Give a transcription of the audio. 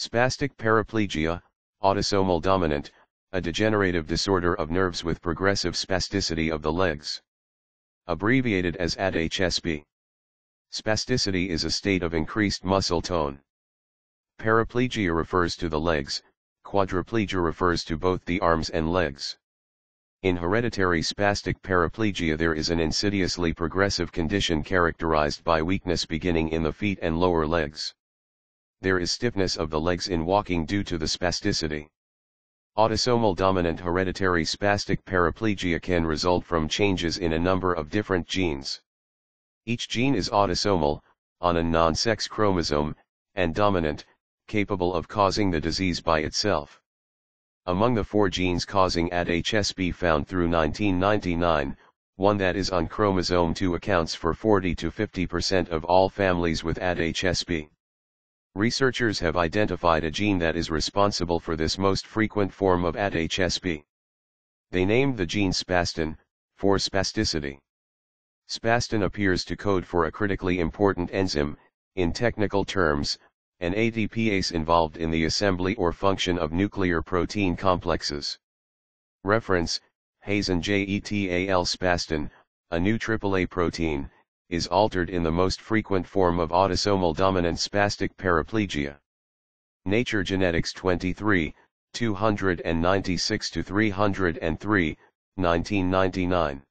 Spastic paraplegia, autosomal dominant, a degenerative disorder of nerves with progressive spasticity of the legs. Abbreviated as ADHSP. Spasticity is a state of increased muscle tone. Paraplegia refers to the legs, quadriplegia refers to both the arms and legs. In hereditary spastic paraplegia there is an insidiously progressive condition characterized by weakness beginning in the feet and lower legs. There is stiffness of the legs in walking due to the spasticity. Autosomal dominant hereditary spastic paraplegia can result from changes in a number of different genes. Each gene is autosomal, on a non-sex chromosome, and dominant, capable of causing the disease by itself. Among the four genes causing ADHSP found through 1999, one that is on chromosome 2 accounts for 40 to 50% of all families with ADHSP. Researchers have identified a gene that is responsible for this most frequent form of ADHSP. They named the gene spastin, for spasticity. Spastin appears to code for a critically important enzyme, in technical terms, an ATPase involved in the assembly or function of nuclear protein complexes. Reference, Hazan JETAL spastin, a new AAA protein, is altered in the most frequent form of autosomal dominant spastic paraplegia. Nature Genetics 23, 296 303, 1999.